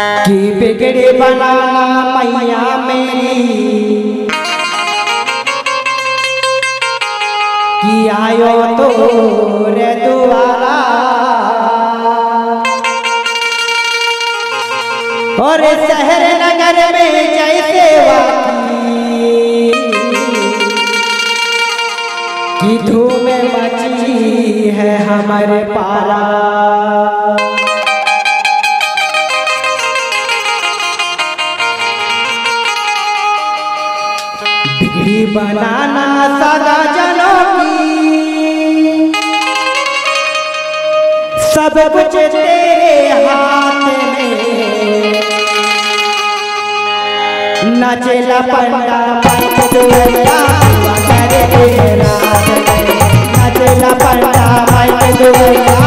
की बिगड़ी बनाना मैया मेरी कि आयो तो रे दुआरा और शहर नगर में जैसे की धूम मची है हमारे पारा। बनाना सदा जनों की सब कुछ तेरे हाथ में। नचेला पंडा पंड दुनिया करे रात नचेला पंडा पंड दुनिया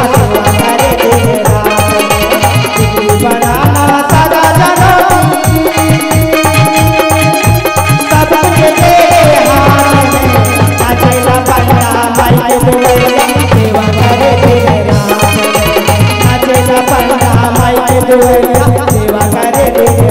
सेवा करे तेरे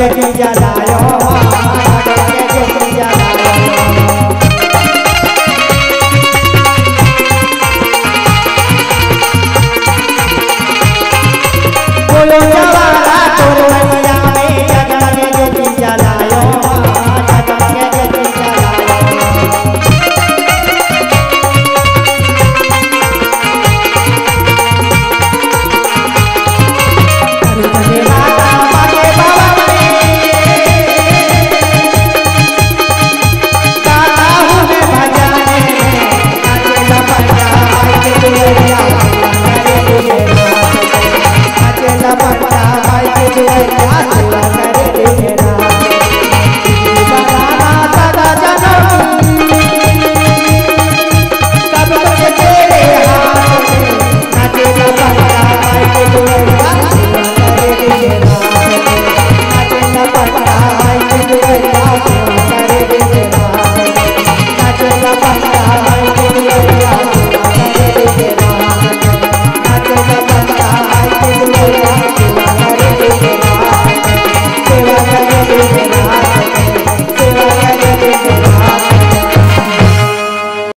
ज़्यादा